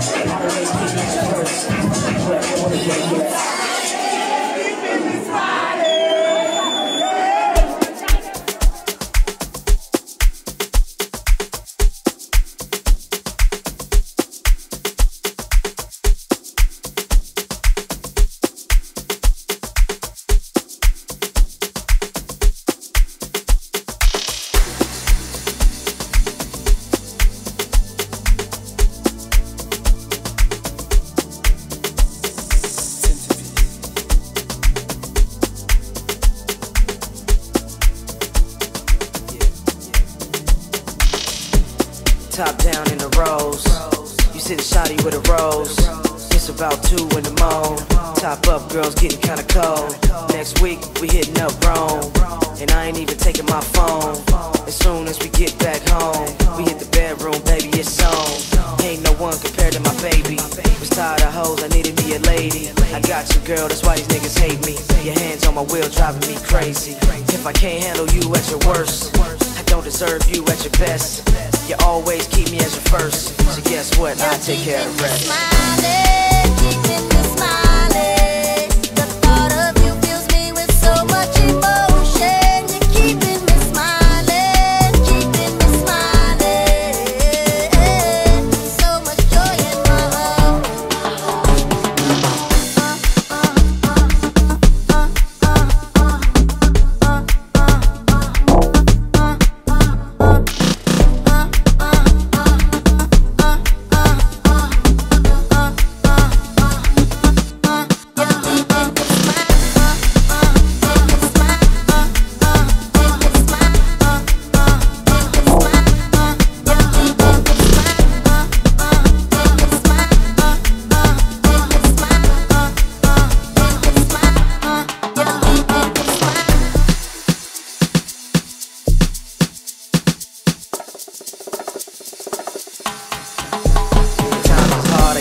And always keep me first. But I wanna get here. Top down in the rose. You sitting shoddy with a rose. It's about two in the morning. Top up, girls getting kinda cold. Next week, we hitting up Rome. And I ain't even taking my phone. As soon as we get back home, we hit the bedroom, baby, it's on. Ain't no one compared to my baby. Was tired of hoes, I needed me a lady. I got you, girl, that's why these niggas hate me. Your hands on my wheel driving me crazy. If I can't handle you at your worst, don't deserve you at your best. You always keep me as your first. So guess what? I take care of the rest.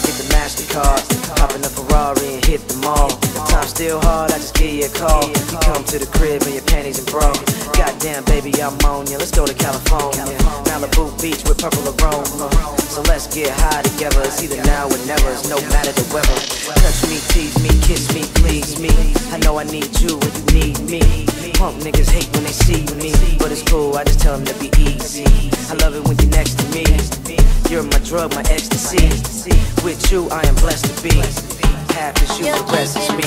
Get the MasterCard. Hop in the Ferrari and hit the mall. Time's still hard, I just give you a call. You come to the crib in your panties and bra. Goddamn, baby, I'm on ya. Let's go to California. Malibu Beach with purple aroma. So let's get high together. It's either now or never. It's no matter the weather. Touch me, tease me, kiss me, please me. I know I need you and you need me. Punk niggas hate when they see me. But it's cool, I just tell them to be easy. I love it when you're next to me. You're my drug, my ecstasy. With you, I am blessed to be. Half is you, the rest is me.